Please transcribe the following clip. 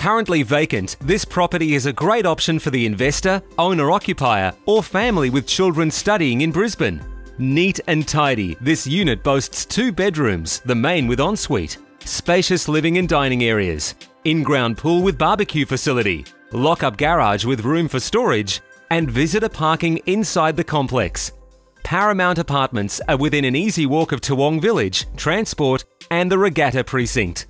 Currently vacant, this property is a great option for the investor, owner occupier, or family with children studying in Brisbane. Neat and tidy, this unit boasts two bedrooms, the main with ensuite, spacious living and dining areas, in ground pool with barbecue facility, lock up garage with room for storage, and visitor parking inside the complex. Paramount Apartments are within an easy walk of Toowong Village, Transport, and the Regatta Precinct.